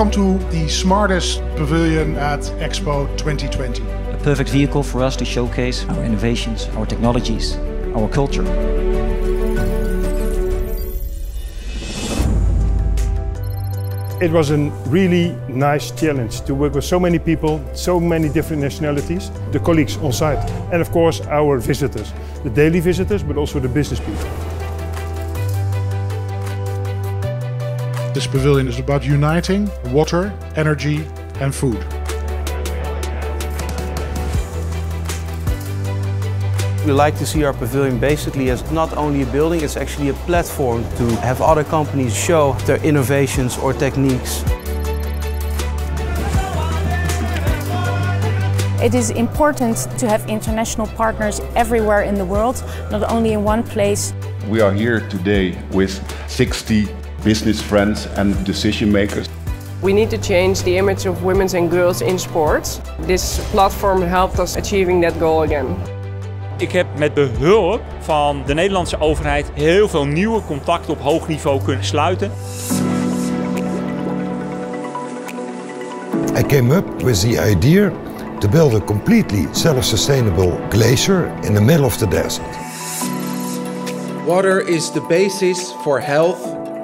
Welcome to the smartest pavilion at Expo 2020. A perfect vehicle for us to showcase our innovations, our technologies, our culture. It was a really nice challenge to work with so many people, so many different nationalities, the colleagues on site, and of course our visitors, the daily visitors, but also the business people. This pavilion is about uniting water, energy, and food. We like to see our pavilion basically as not only a building, it's actually a platform to have other companies show their innovations or techniques. It is important to have international partners everywhere in the world, not only in one place. We are here today with 60 business friends and decision makers. We need to change the image of women and girls in sports. This platform helped us achieving that goal again. Ik heb met behulp van de Nederlandse overheid heel veel nieuwe contacten op hoog niveau kunnen sluiten. I came up with the idea to build a completely self-sustainable glacier in the middle of the desert. Water is the basis for health,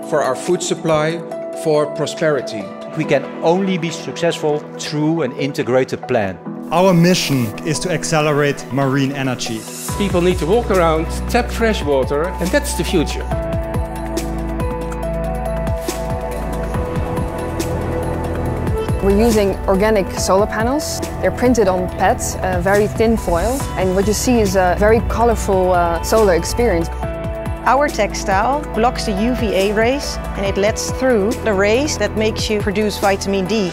for our food supply, for prosperity. We can only be successful through an integrated plan. Our mission is to accelerate marine energy. People need to walk around, tap fresh water, and that's the future. We're using organic solar panels. They're printed on PET, uh, very thin foil, and what you see is a very colorful uh, solar experience. Our textile blocks the UVA rays and it lets through the rays that makes you produce vitamin D.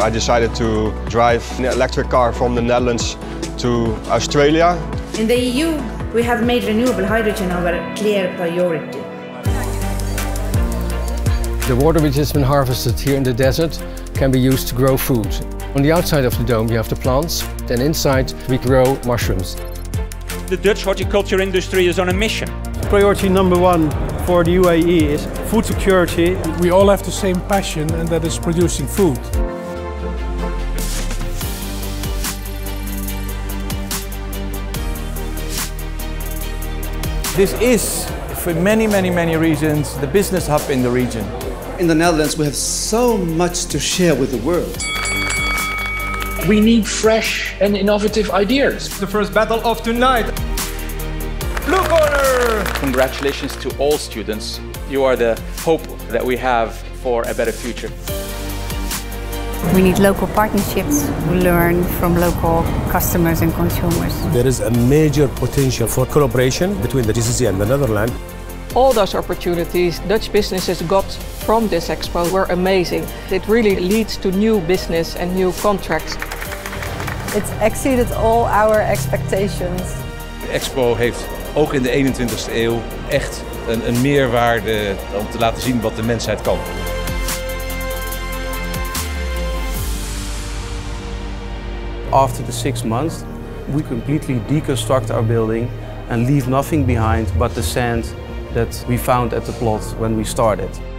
I decided to drive an electric car from the Netherlands to Australia. In the EU, we have made renewable hydrogen our clear priority. The water which has been harvested here in the desert can be used to grow food. On the outside of the dome you have the plants, then inside we grow mushrooms. The Dutch horticulture industry is on a mission. Priority number one for the UAE is food security. We all have the same passion and that is producing food. This is, for many, many, many reasons, the business hub in the region. In the Netherlands, we have so much to share with the world. We need fresh and innovative ideas. The first battle of tonight. Blue corner! Congratulations to all students. You are the hope that we have for a better future. We need local partnerships. We learn from local customers and consumers. There is a major potential for collaboration between the GCC and the Netherlands. All those opportunities Dutch businesses got from this expo were amazing. It really leads to new business and new contracts. It's exceeded all our expectations. De expo heeft ook in de 21ste eeuw echt een, een meerwaarde om te laten zien wat de mensheid kan. After the six months, we completely deconstruct our building and leave nothing behind but the sand that we found at the plot when we started.